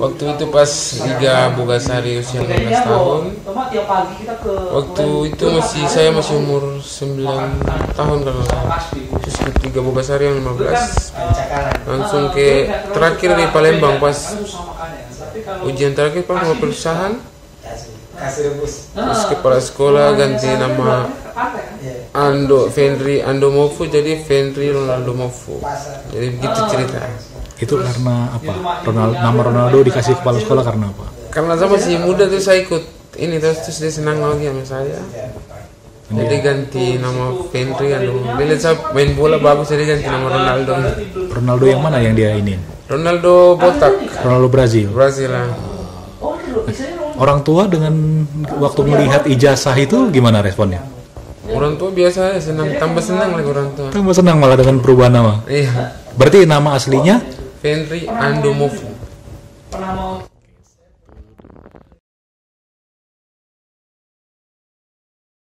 Waktu itu pas Liga Bogasari usia 16 tahun. Waktu itu masih saya masih umur 9 tahun kalau salah. Terus ke Liga Bogasari yang 15. Langsung ke terakhir di Palembang pas ujian terakhir pas mau perusahaan. Terus kepala sekolah ganti nama Ando Fenri Ando Mofu jadi Fenri Ronaldo Mofu. Jadi begitu cerita. Itu karena apa? Ronaldo, nama Ronaldo dikasih kepala sekolah karena apa? Karena saya masih muda tuh saya ikut ini terus terus dia senang lagi sama saya. Jadi ganti nama Fenri Ando. Dia lihat saya main bola bagus jadi ganti nama Ronaldo. Ronaldo yang mana yang dia ini? Ronaldo botak Ronaldo Brazil. Brazil lah. Orang tua dengan waktu melihat ijazah itu gimana responnya? Orang tua biasa aja senang tambah senang lagi orang tua. Tambah senang malah dengan perubahan nama. Iya. Berarti nama aslinya Fenri mau